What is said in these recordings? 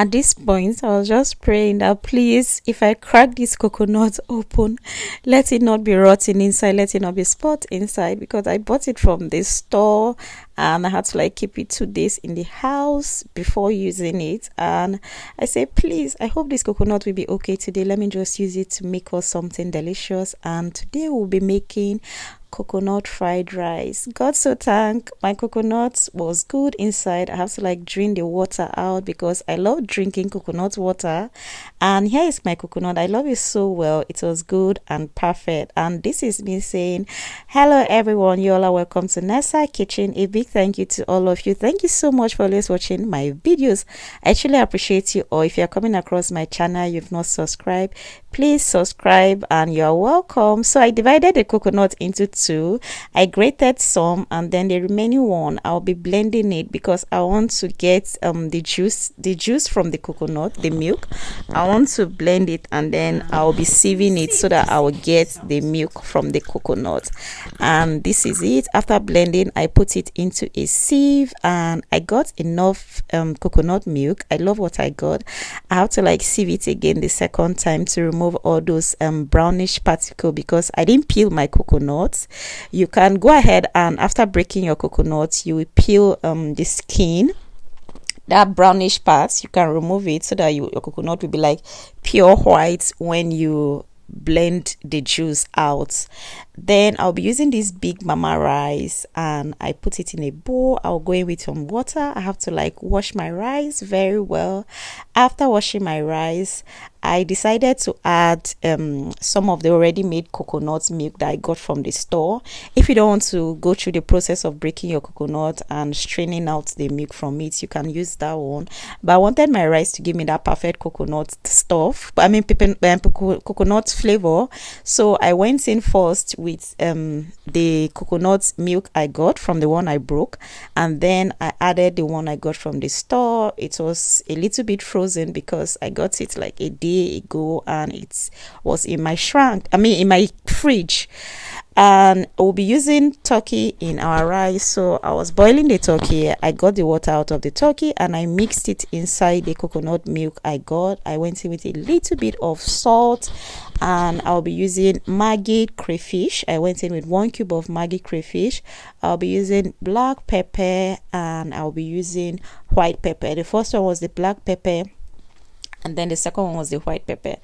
at this point, I was just praying that please, if I crack this coconut open, let it not be rotten inside, let it not be spot inside because I bought it from the store and I had to like keep it two days in the house before using it. And I said, please, I hope this coconut will be okay today. Let me just use it to make us something delicious. And today we'll be making coconut fried rice. God so thank my coconut was good inside. I have to like drain the water out because I love drinking coconut water. And here is my coconut. I love it so well. It was good and perfect. And this is me saying, hello everyone. You all are welcome to Nessa Kitchen. A big thank you to all of you. Thank you so much for always watching my videos. I truly appreciate you. Or if you're coming across my channel, you've not subscribed, please subscribe and you're welcome. So I divided the coconut into two. I grated some and then the remaining one I'll be blending it because I want to get um the juice the juice from the coconut, the milk. I want to blend it and then I'll be sieving it so that I will get the milk from the coconut. And this is it. After blending, I put it into a sieve and I got enough um coconut milk. I love what I got. I have to like sieve it again the second time to remove remove all those um, brownish particle because I didn't peel my coconuts. You can go ahead and after breaking your coconuts, you will peel um, the skin that brownish part you can remove it so that you, your coconut will be like pure white when you blend the juice out then I'll be using this big mama rice and I put it in a bowl. I'll go in with some water. I have to like wash my rice very well. After washing my rice, I decided to add um, some of the already made coconut milk that I got from the store. If you don't want to go through the process of breaking your coconut and straining out the milk from it, you can use that one. But I wanted my rice to give me that perfect coconut stuff. I mean, um, coconut flavor. So I went in first with um, the coconut milk I got from the one I broke, and then I added the one I got from the store. It was a little bit frozen because I got it like a day ago, and it was in my shrunk. I mean, in my fridge. And we'll be using turkey in our rice. So i was boiling the turkey. I got the water out of the turkey and i mixed it inside the coconut milk i got. I went in with a little bit of salt and i'll be using maggi crayfish. I went in with one cube of maggi crayfish. I'll be using black pepper and i'll be using white pepper. The first one was the black pepper and then the second one was the white pepper.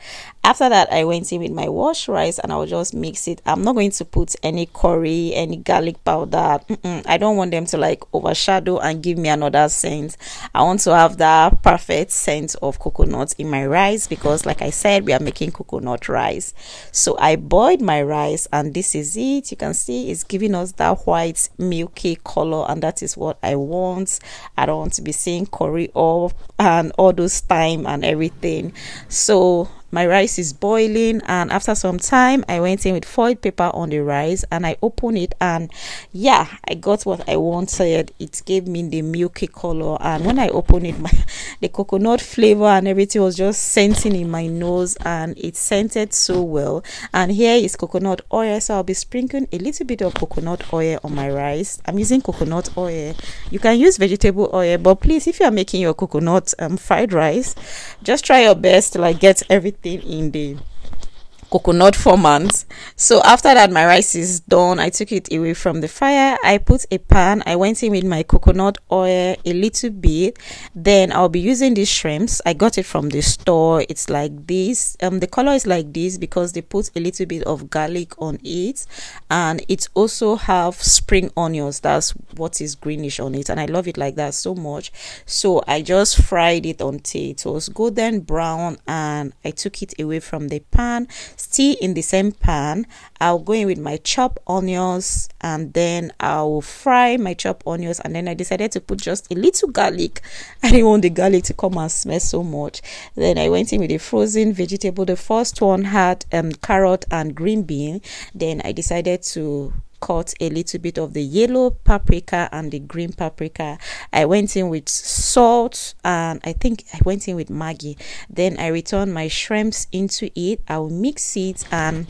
After that i went in with my wash rice and i'll just mix it. I'm not going to put any curry any garlic powder. Mm-mm. i don't want them to like overshadow and give me another scent. I want to have that perfect scent of coconut in my rice because like i said we are making coconut rice. So i boiled my rice and this is it. You can see it's giving us that white milky color and that is what i want. I don't want to be seeing curry or and all those thyme and everything everything. So my rice is boiling and after some time i went in with foil paper on the rice and i opened it and yeah i got what i wanted. It gave me the milky color and when i opened it my the coconut flavor and everything was just scenting in my nose and it scented so well. And here is coconut oil so i'll be sprinkling a little bit of coconut oil on my rice. I'm using coconut oil. You can use vegetable oil but please if you are making your coconut um, fried rice just try your best to like get everything everything in the coconut formant so after that my rice is done. I took it away from the fire i put a pan. I went in with my coconut oil a little bit. Then i'll be using these shrimps. I got it from the store. It's like this. Um the color is like this because they put a little bit of garlic on it. And it also have spring onions. That's what is greenish on it. And i love it like that so much. So i just fried it until it was golden brown and i took it away from the pan still in the same pan. I'll go in with my chopped onions and then i'll fry my chopped onions and then i decided to put just a little garlic. I didn't want the garlic to come and smell so much. Then i went in with the frozen vegetable. The first one had um carrot and green bean. Then i decided to cut a little bit of the yellow paprika and the green paprika. I went in with salt and I think I went in with Maggi. Then I returned my shrimps into it. I'll mix it and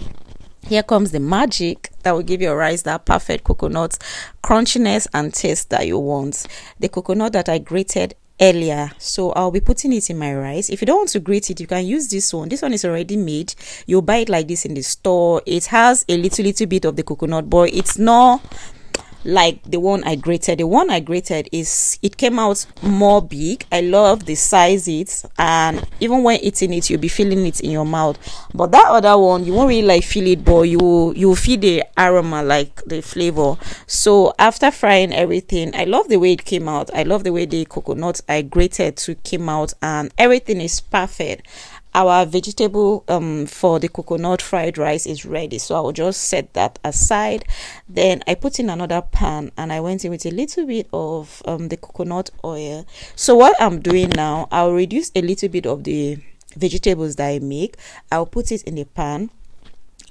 here comes the magic that will give your rice that perfect coconut crunchiness and taste that you want. The coconut that I grated earlier. So i'll be putting it in my rice. If you don't want to grate it you can use this one. This one is already made. You'll buy it like this in the store. It has a little little bit of the coconut but it's not like the one I grated. The one I grated is it came out more big. I love the size it and even when eating it you'll be feeling it in your mouth. But that other one you won't really like feel it but you you feel the aroma like the flavor. So after frying everything, I love the way it came out. I love the way the coconut I grated to came out and everything is perfect our vegetable um, for the coconut fried rice is ready. So i'll just set that aside. Then i put in another pan and i went in with a little bit of um, the coconut oil. So what i'm doing now i'll reduce a little bit of the vegetables that i make. I'll put it in the pan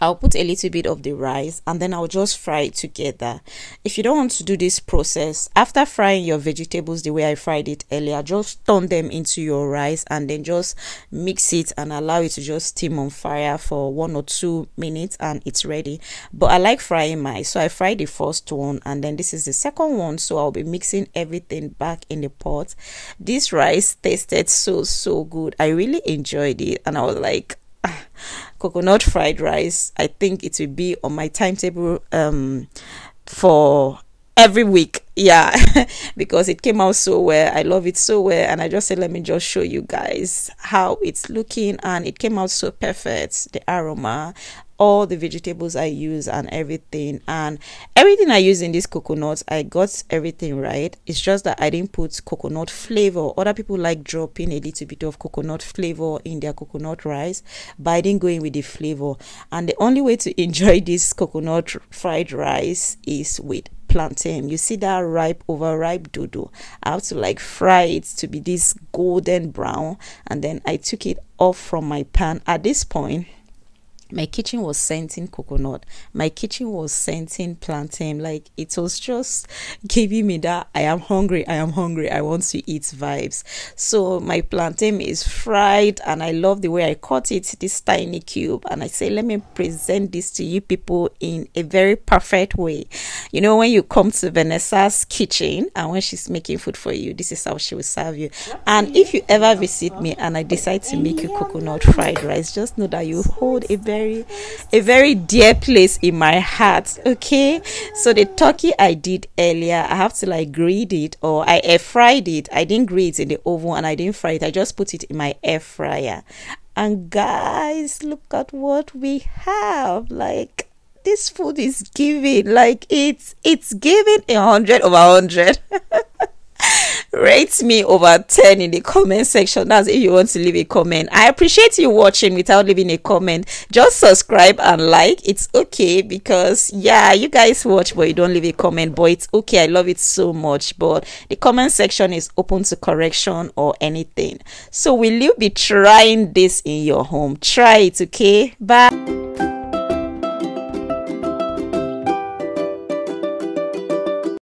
I'll put a little bit of the rice and then I'll just fry it together. If you don't want to do this process, after frying your vegetables the way I fried it earlier, just turn them into your rice and then just mix it and allow it to just steam on fire for one or two minutes and it's ready. But I like frying mine, so I fried the first one and then this is the second one. So I'll be mixing everything back in the pot. This rice tasted so so good. I really enjoyed it and I was like coconut fried rice. I think it will be on my timetable um, for every week. Yeah, because it came out so well. I love it so well. And I just said, let me just show you guys how it's looking. And it came out so perfect. The aroma, all the vegetables I use and everything. And everything I use in this coconut, I got everything right. It's just that I didn't put coconut flavor. Other people like dropping a little bit of coconut flavor in their coconut rice, but I didn't go in with the flavor. And the only way to enjoy this coconut fried rice is with plantain you see that ripe overripe dodo i have to like fry it to be this golden brown and then i took it off from my pan at this point my kitchen was scenting coconut. My kitchen was scenting plantain. Like it was just giving me that i am hungry i am hungry i want to eat vibes. So my plantain is fried and i love the way i cut it this tiny cube. And i say let me present this to you people in a very perfect way. You know when you come to vanessa's kitchen and when she's making food for you this is how she will serve you. And if you ever visit me and i decide to make you coconut fried rice just know that you hold a very very a very dear place in my heart okay? So the turkey i did earlier i have to like grate it or i air fried it. I didn't grate it in the oven and i didn't fry it. I just put it in my air fryer. And guys look at what we have. Like this food is giving. Like it's it's giving a hundred over a hundred rate me over 10 in the comment section. That's if you want to leave a comment. I appreciate you watching without leaving a comment. Just subscribe and like. It's okay because yeah you guys watch but you don't leave a comment. But it's okay. I love it so much. But the comment section is open to correction or anything. So will you be trying this in your home? Try it okay? Bye